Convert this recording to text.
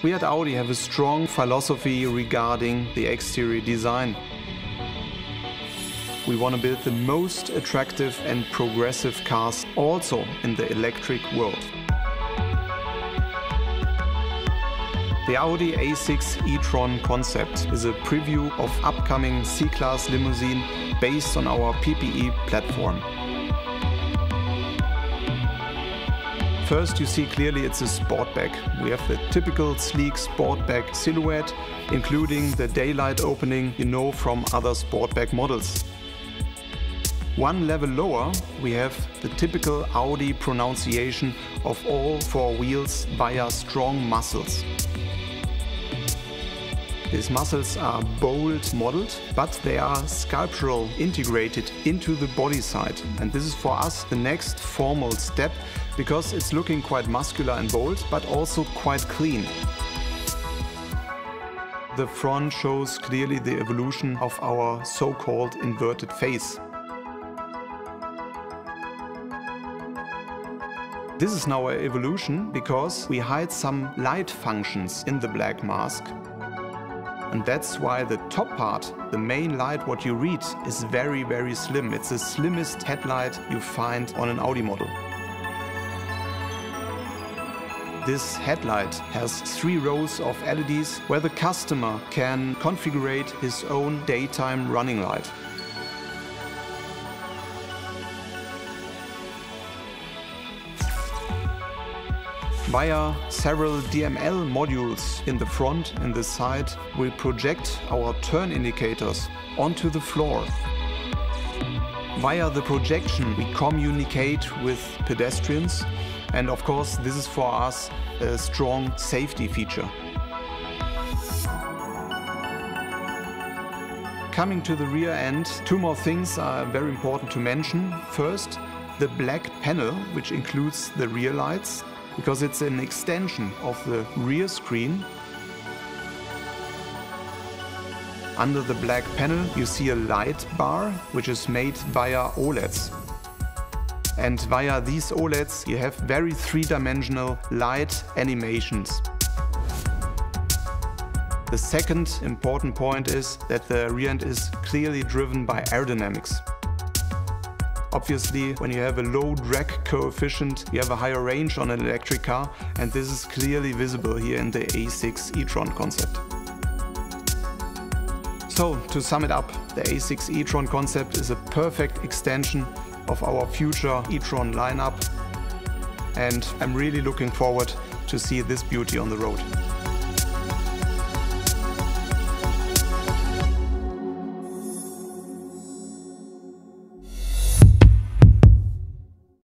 We at Audi have a strong philosophy regarding the exterior design. We want to build the most attractive and progressive cars also in the electric world. The Audi A6 e-tron concept is a preview of upcoming C-Class limousine based on our PPE platform. First, you see clearly it's a sportback. We have the typical sleek sportback silhouette, including the daylight opening you know from other sportback models. One level lower, we have the typical Audi pronunciation of all four wheels via strong muscles. These muscles are bold modeled, but they are sculptural integrated into the body side. And this is for us the next formal step because it's looking quite muscular and bold, but also quite clean. The front shows clearly the evolution of our so-called inverted face. This is now an evolution because we hide some light functions in the black mask and that's why the top part, the main light what you read, is very, very slim. It's the slimmest headlight you find on an Audi model. This headlight has three rows of LEDs where the customer can configure his own daytime running light. Via several DML modules in the front and the side, we project our turn indicators onto the floor. Via the projection, we communicate with pedestrians and of course this is for us a strong safety feature. Coming to the rear end, two more things are very important to mention. First, the black panel, which includes the rear lights because it's an extension of the rear screen. Under the black panel you see a light bar which is made via OLEDs. And via these OLEDs you have very three-dimensional light animations. The second important point is that the rear end is clearly driven by aerodynamics. Obviously, when you have a low drag coefficient, you have a higher range on an electric car, and this is clearly visible here in the A6 e-tron concept. So, to sum it up, the A6 e-tron concept is a perfect extension of our future e-tron lineup, and I'm really looking forward to see this beauty on the road.